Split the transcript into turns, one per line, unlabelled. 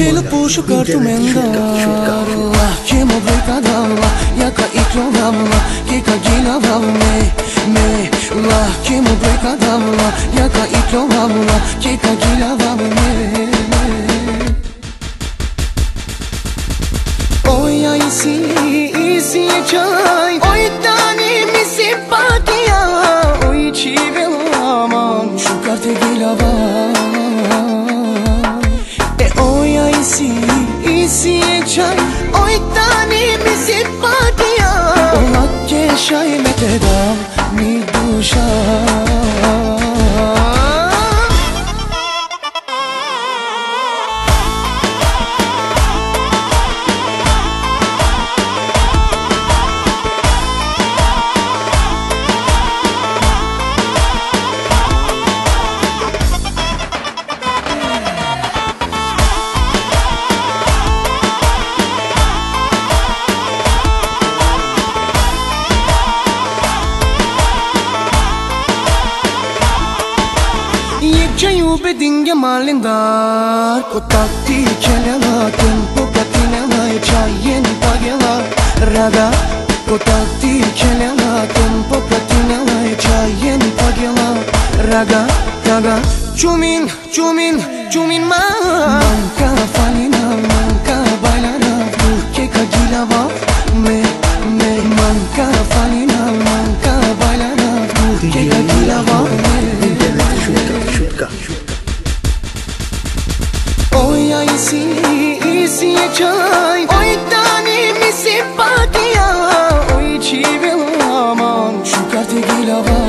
Shilo pusho kar tu menda Ki mo vita dava Ya ka itro dava Ki ka gila dava me Me la Ki mo vita dava Ya ka itro dava Ki ka gila dava me Oya isi isi çay. Yekçayu bedinge malindar. Ko takti kelela Tempo katinela Çayen pagela. Raga Ko takti kelela Tempo katinela Çayen pagela. Raga Raga Çumin Çumin Çumin ma. Manka falina Manka bailara Ke kagila va Me Me Manka falina Manka bailara Ke geçaj Oj dani mi simpatija Oj či bila man Šukar te gilava